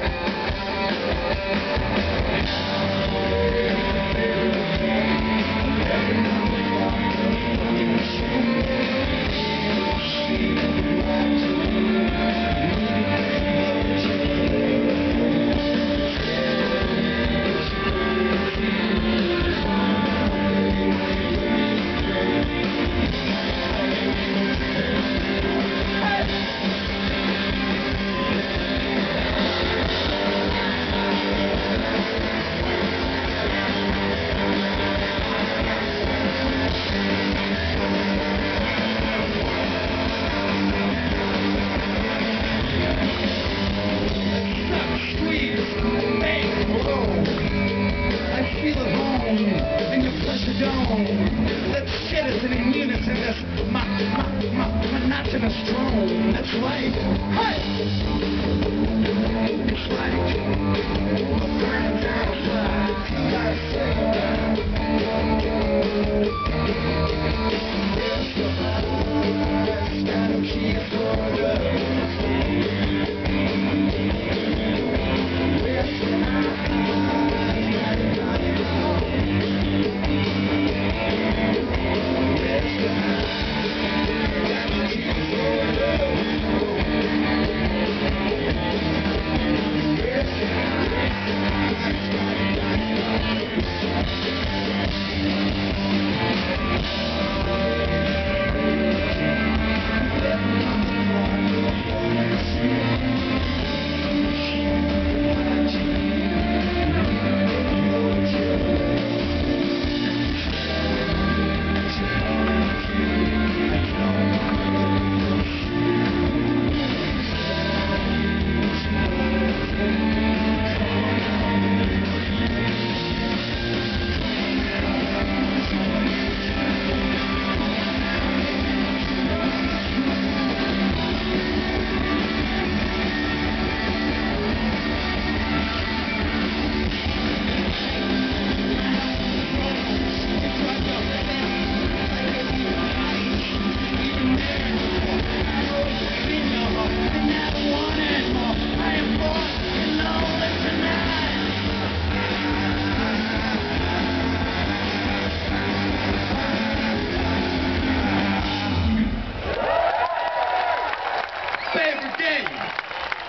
Thank you. and it's strong. That's right. Hey!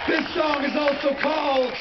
This song is also called